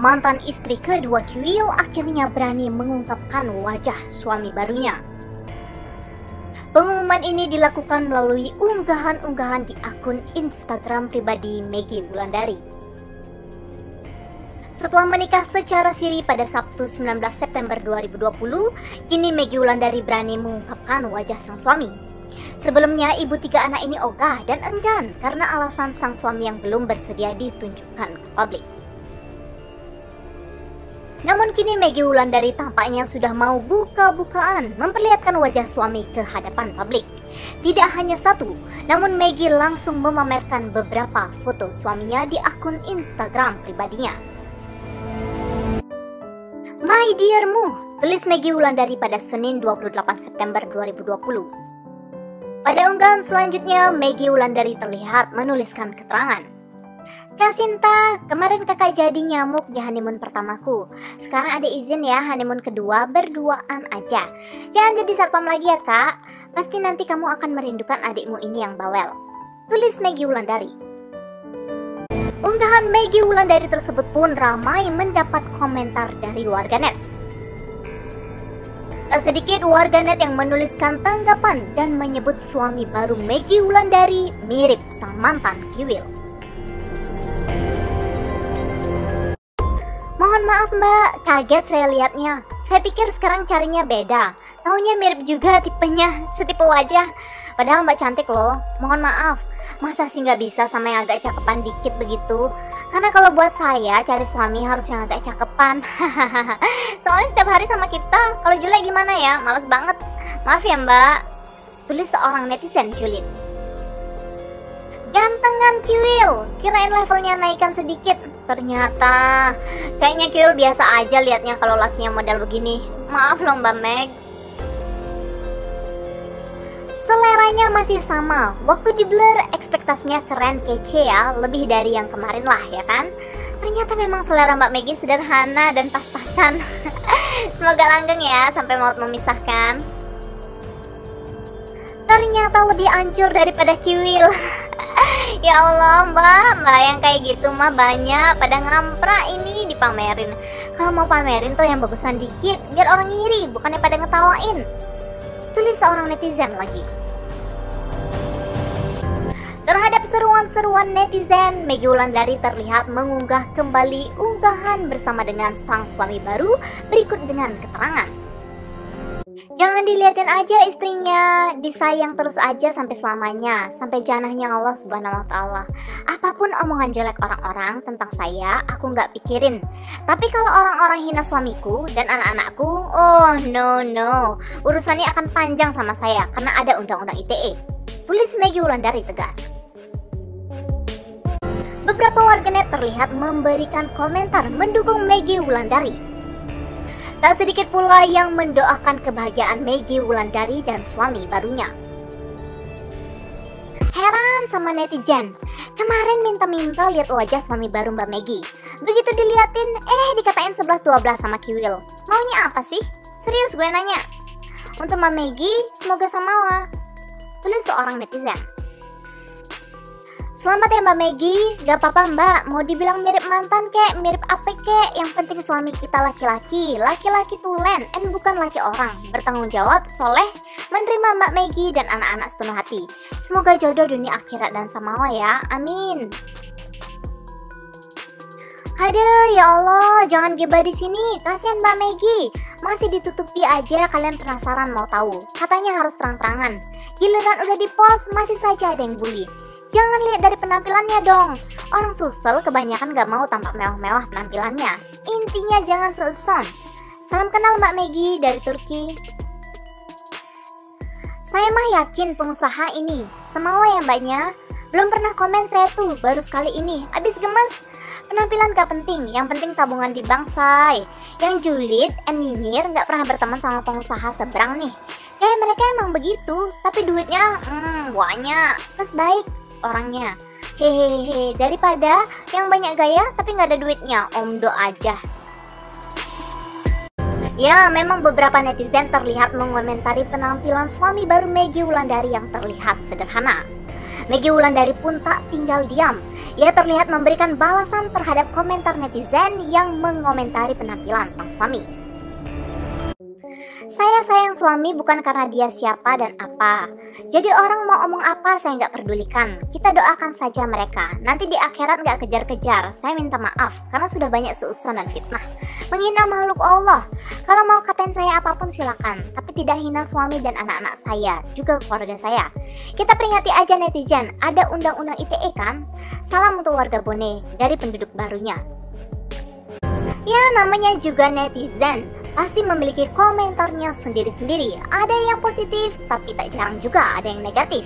mantan istri kedua Kiwil akhirnya berani mengungkapkan wajah suami barunya. Pengumuman ini dilakukan melalui unggahan-unggahan di akun Instagram pribadi Maggie Wulandari. Setelah menikah secara siri pada Sabtu 19 September 2020, kini Maggie Wulandari berani mengungkapkan wajah sang suami. Sebelumnya, ibu tiga anak ini ogah dan enggan karena alasan sang suami yang belum bersedia ditunjukkan ke publik. Namun kini Maggie Wulandari tampaknya sudah mau buka-bukaan memperlihatkan wajah suami ke hadapan publik. Tidak hanya satu, namun Maggie langsung memamerkan beberapa foto suaminya di akun Instagram pribadinya. My dearmu, tulis Maggie Wulandari pada Senin 28 September 2020. Pada unggahan selanjutnya, Maggie Wulandari terlihat menuliskan keterangan. Kak Sinta, kemarin kakak jadi nyamuk di honeymoon pertamaku. Sekarang ada izin ya honeymoon kedua berduaan aja. Jangan jadi satpam lagi ya kak. Pasti nanti kamu akan merindukan adikmu ini yang bawel. Tulis Maggie Wulandari. Unggahan Maggie Wulandari tersebut pun ramai mendapat komentar dari warganet. Tak sedikit warganet yang menuliskan tanggapan dan menyebut suami baru Maggie Wulandari mirip sang mantan Kiwil. Mohon maaf mbak, kaget saya lihatnya. Saya pikir sekarang carinya beda. Taunya mirip juga tipenya, setipe wajah. Padahal mbak cantik loh. Mohon maaf, masa sih nggak bisa sama yang agak cakepan dikit begitu? Karena kalau buat saya cari suami harus yang agak cakepan. Soalnya setiap hari sama kita, kalau jelek gimana ya? Males banget. Maaf ya mbak. Tulis seorang netizen julid. Gantengan Kiwil, kirain levelnya naikkan sedikit. Ternyata kayaknya Kiwil biasa aja liatnya kalau lakinya model begini. Maaf loh Mbak Meg. Seleranya masih sama. Waktu di Blur ekspektasinya keren kece ya, lebih dari yang kemarin lah ya kan. Ternyata memang selera Mbak Meggy sederhana dan pas-pasan. Semoga langgeng ya sampai mau memisahkan. Ternyata lebih ancur daripada Kiwil. ya Allah mbak, mbak yang kayak gitu mah banyak pada ngampra ini dipamerin. Kalau mau pamerin tuh yang bagusan dikit, biar orang ngiri, bukannya pada ngetawain. Tulis seorang netizen lagi. Terhadap seruan-seruan netizen, Megi Wulandari terlihat mengunggah kembali unggahan bersama dengan sang suami baru berikut dengan keterangan. Jangan dilihatin aja istrinya, disayang terus aja sampai selamanya, sampai janahnya Allah Subhanahu wa taala. Apa pun omongan jelek orang-orang tentang saya, aku nggak pikirin. Tapi kalau orang-orang hina suamiku dan anak-anakku, oh no no, urusannya akan panjang sama saya karena ada undang-undang ITE. Tulis Maggie Wulandari tegas. Beberapa warganet terlihat memberikan komentar mendukung Maggie Wulandari Tak sedikit pula yang mendoakan kebahagiaan Maggie Wulandari dan suami barunya. Heran sama netizen, kemarin minta-minta lihat wajah suami baru Mbak Maggie. Begitu diliatin, eh dikatain 11-12 sama Kiwil. Maunya apa sih? Serius gue nanya. Untuk Mbak Maggie, semoga samawa. Tulis seorang netizen. Selamat ya Mbak Megi, gak apa-apa Mbak, mau dibilang mirip mantan kek, mirip apa kek, yang penting suami kita laki-laki, laki-laki tulen, and bukan laki orang, bertanggung jawab, soleh, menerima Mbak Megi dan anak-anak sepenuh hati. Semoga jodoh dunia akhirat dan samawa ya, amin. Aduh, ya Allah, jangan gibah di sini. Kasihan Mbak Megi. Masih ditutupi aja kalian penasaran mau tahu. Katanya harus terang-terangan. Giliran udah di post, masih saja ada yang bully. Jangan lihat dari penampilannya dong. Orang susel kebanyakan gak mau tampak mewah-mewah penampilannya. Intinya jangan suson. Salam kenal Mbak Megi dari Turki. Saya mah yakin pengusaha ini. Semawa ya mbaknya. Belum pernah komen saya tuh, baru sekali ini. Abis gemes. Penampilan gak penting, yang penting tabungan di bank say. Yang julid and nyinyir gak pernah berteman sama pengusaha seberang nih. Kayak mereka emang begitu, tapi duitnya hmm, banyak. Terus baik, orangnya hehehe daripada yang banyak gaya tapi nggak ada duitnya omdo aja Ya, memang beberapa netizen terlihat mengomentari penampilan suami baru Maggie Wulandari yang terlihat sederhana. Maggie Wulandari pun tak tinggal diam. Ia terlihat memberikan balasan terhadap komentar netizen yang mengomentari penampilan sang suami. Saya sayang suami bukan karena dia siapa dan apa. Jadi orang mau omong apa saya nggak pedulikan. Kita doakan saja mereka. Nanti di akhirat nggak kejar-kejar. Saya minta maaf karena sudah banyak suudson dan fitnah. Menghina makhluk Allah. Kalau mau katain saya apa pun silakan. Tapi tidak hina suami dan anak-anak saya. Juga keluarga saya. Kita peringati aja netizen. Ada undang-undang ITE kan? Salam untuk warga Bone dari penduduk barunya. Ya namanya juga netizen pasti memiliki komentarnya sendiri-sendiri. Ada yang positif, tapi tak jarang juga ada yang negatif.